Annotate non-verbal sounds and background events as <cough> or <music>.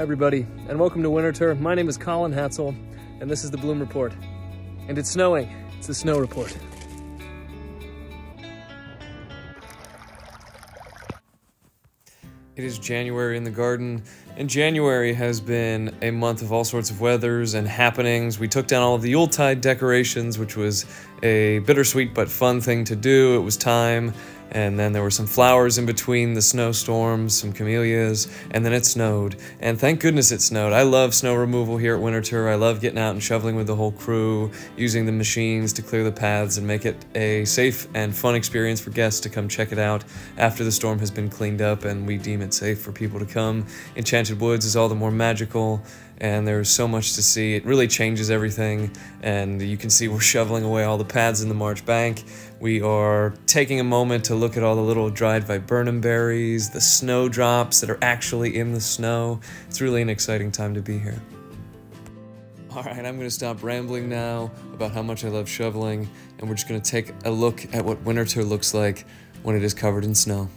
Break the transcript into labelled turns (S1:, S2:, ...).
S1: Everybody, and welcome to Winterthur. My name is Collin Hadsell, and this is the Bloom Report. And it's snowing. It's the snow report. It is January in the garden, and January has been a month of all sorts of weathers and happenings. We took down all of the Yuletide decorations, which was a bittersweet but fun thing to do. It was time and then there were some flowers in between the snowstorms, some camellias, and then it snowed. And thank goodness it snowed. I love snow removal here at Winterthur. I love getting out and shoveling with the whole crew, using the machines to clear the paths and make it a safe and fun experience for guests to come check it out after the storm has been cleaned up and we deem it safe for people to come. Enchanted Woods is all the more magical and there's so much to see. It really changes everything, and you can see we're <laughs> shoveling away all the pads in the March Bank. We are taking a moment to look at all the little dried viburnum berries, the snowdrops that are actually in the snow. It's really an exciting time to be here. All right, I'm gonna stop rambling now about how much I love shoveling, and we're just gonna take a look at what Winterthur looks like when it is covered in snow.